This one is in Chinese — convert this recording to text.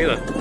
没了。